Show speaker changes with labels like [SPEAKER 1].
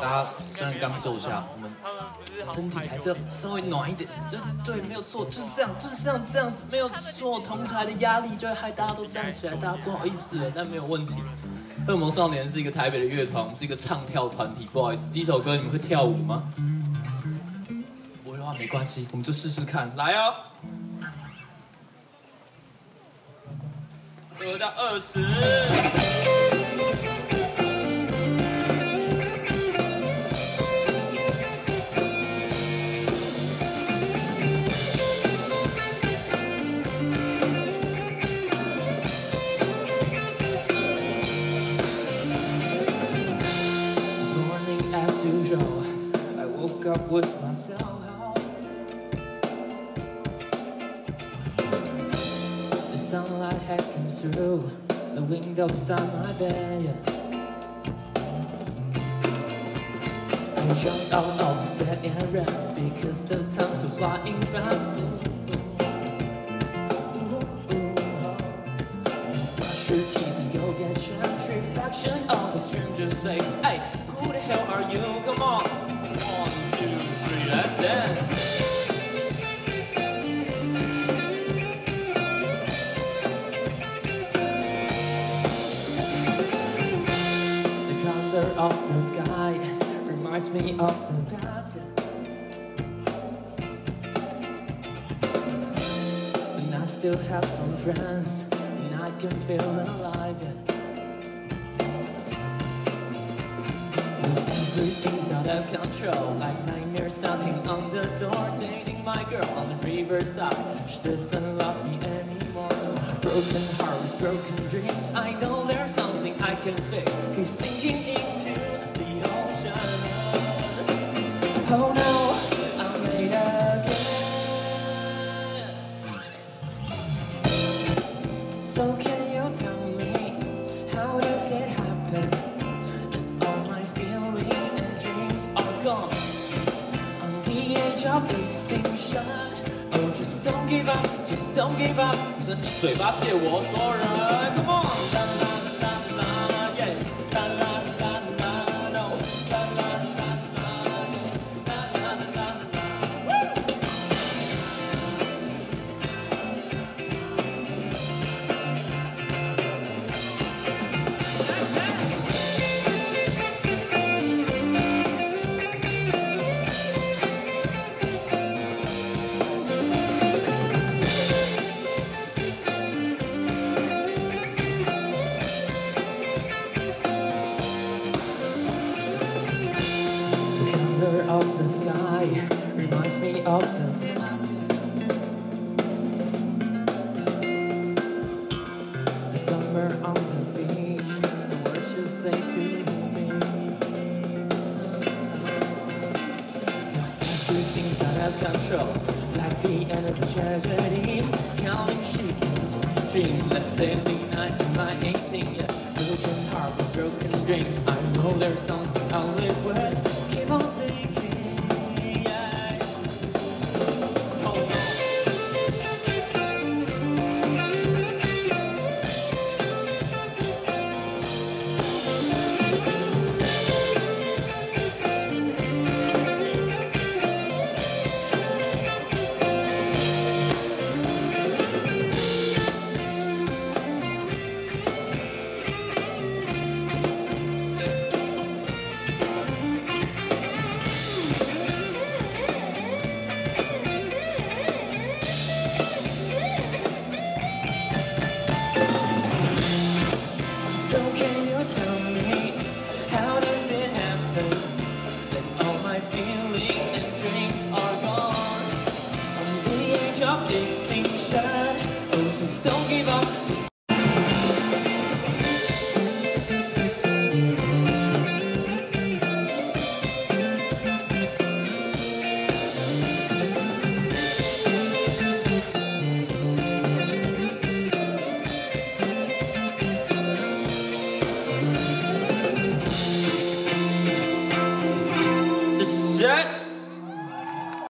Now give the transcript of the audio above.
[SPEAKER 1] 大家虽然刚坐下，我们身体还是要稍微暖一点。对对，没有错，就是这样，就是像这样子，没有错。同台的压力就会害大家都站起来，大家不好意思了，但没有问题。恶魔少年是一个台北的乐团，我们是一个唱跳团体。不好意思，第一首歌你们会跳舞吗？不会的话没关系，我们就试试看。来哦，这个叫二十。Up with myself. The sunlight had come through the window beside my bed. I jumped out of the bed and ran because the times were flying fast. Reflection of a stranger's face. Hey, who the hell are you? Come on let's dance. The color of the sky reminds me of the past. And I still have some friends, and I can feel alive. Yeah. Everything's out of control. Like nightmares knocking on the door Dating my girl on the riverside She doesn't love me anymore. Broken hearts, broken dreams. I know there's something I can fix. Keep sinking into the ocean. Oh no, I'm late again. So can of extinction. Oh, just don't give up, just don't give up. 不生气，嘴巴借我说人 Of the sky reminds me of the past. The summer on the beach, the words you say to me. Everything's out of control, like the end of a tragedy. Counting sheep dream, let's stay the night in my 18. Broken hearts, broken dreams. I know there's something I'll live with.